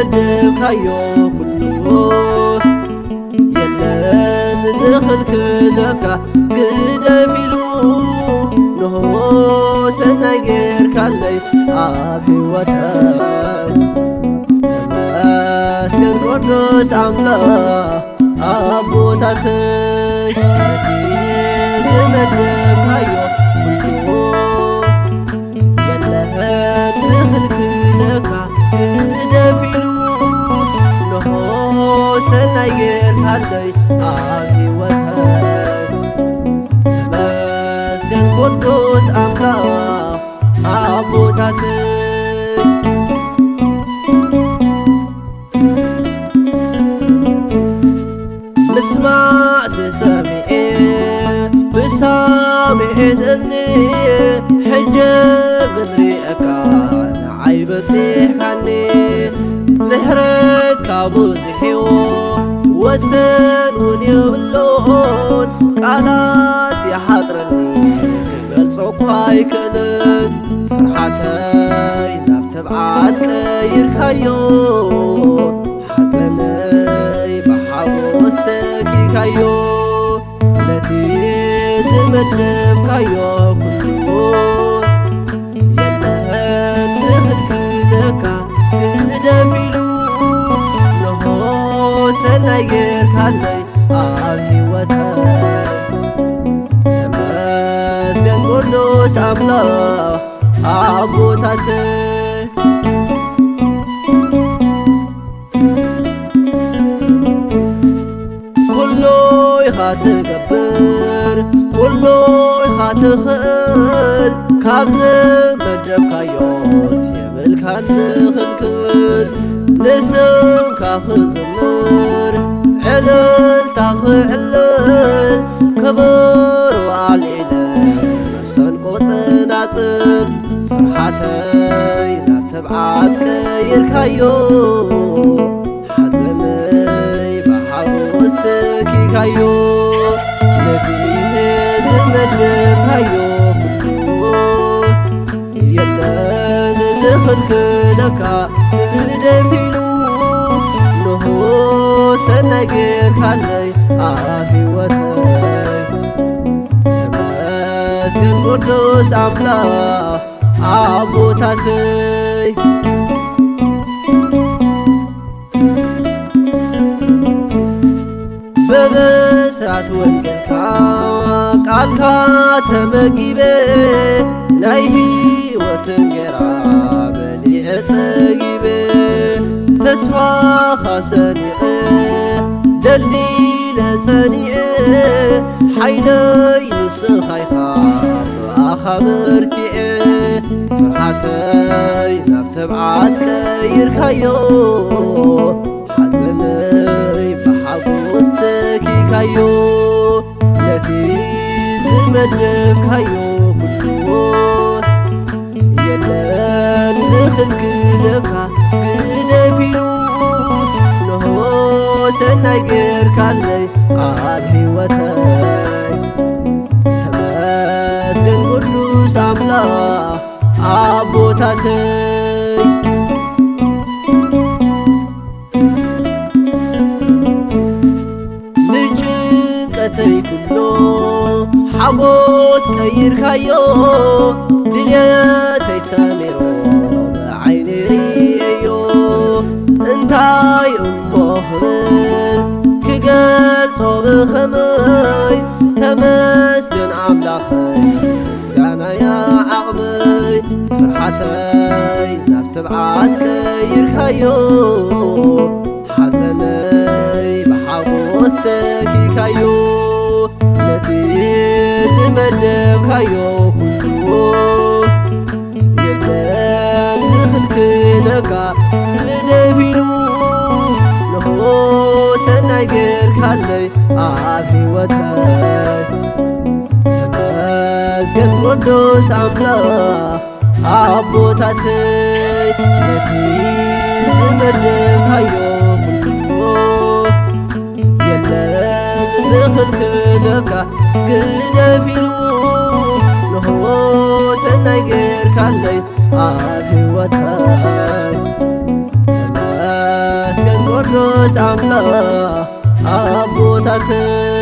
ዝደልካዮ ኩሉ የለን ዝኽልክለካ ግደፍ ኢሉ ንሆ ሰናይ ጌርካለይ ኣብ ሕይወተይ ተመስገን ቅዱስ ኣምላኽ ኣቦታተይ ነቲ ዝመድብ ሰናይ ጌርካለይ ኣብ ሕይወተይ ተመስገን ቅዱስ ኣምላኽ ኣቦታተይ ምስማዕ ስሰሚዐ ብሳሚዐት እዝኒ ሕጂ ብንሪአካ ንዓይ በፂሕካኒ ምሕረት ካብ ብዙሕዮ ወሰን እውን የብሎን ቃላት ይሓጥረኒ ክገልጾ እኳ ኣይክእልን ፍርሓተይ ናብ ተብዓት ቀይርካዮ ሓዘነይ ብሓጎስ ተኪካዮ ነቲ ዝመደብካዮ ጌርካለይ ኣብ ሕይወተይ ተመስገን ቅዱስ ኩሉ ኢኻ ትገብር ኩሉ ኢኻ ትኽእል ካብ ዝመደብካዮስ የብልካ ንኽንክብል ንስምካ ዕልልታ ክዕልል ክብር ኣልዒለ መሰንቆ ጽናጽል ፍርሓተይ ናብ ተብዓት ቀይርካዮ ሓዘነይ ብሓጎስ ተኪካዮ ነቲ ዝመደብካዮ ኩሉ የለን ዝኽልክለካ ግደፍ ጌርካለይ ኣብ ሕይወተይ ተመስገን ቅዱስ ኣምላኽ ኣቦታተይ በብስራት ወንጌልካ ቃልካ ተመጊበ ናይ ሕይወት እንጀራ በሊዐ ፀጊበ ተስፋኻ ሰኒቐ ደልዲለ ጸኒዐ ሓይለይ ንስኻ ኢኻ ብኣኻ በርቲዐ ፍርሓተይ ናብ ተብዓት ቀይርካዮ ሓዘነይ ብሓጎስ ተኪካዮ ነቲ ዝመደብካዮ ኩሉ የለን ዝኽልክለካ ሰናይ ጌርካለይ ኣብ ሕይወተይ ተመስገን። ቅዱስ ኣምላኽ ኣቦታተይ ንጭንቀተይ ኩሎ ሓጎስ ቀይርካዮ ድልየተይ ሰሚሮ ብዓይኒ ርእዮ እንታይ እሞ ክብል ክገልጾ ብኸመይ ተመስገን ኣምላኸይ ምስጋናያ ዓቕመይ ፍርሓተይ ናብ ተብዓት ቀይርካዮ ሓዘነይ ብሓጎስ ተኪካዮ ነቲ ዝመደብካዮ ኩሉ የለን ዝኽልክለካ ጌርካለይ ኣብ ሕይወተይ ተመስገን ቅዱስ ኣምላኽ ኣቦታተይ ነቲ ዝመደብካዮ ኩሉ የለን ዝኽልክለካ ግደፍ ኢሉ ንህቦ ሰናይ ጌርካለይ ኣብ ሕይወተይ ተመስገን ቅዱስ ኣምላኽ ኣቦታተይ